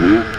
Hmm?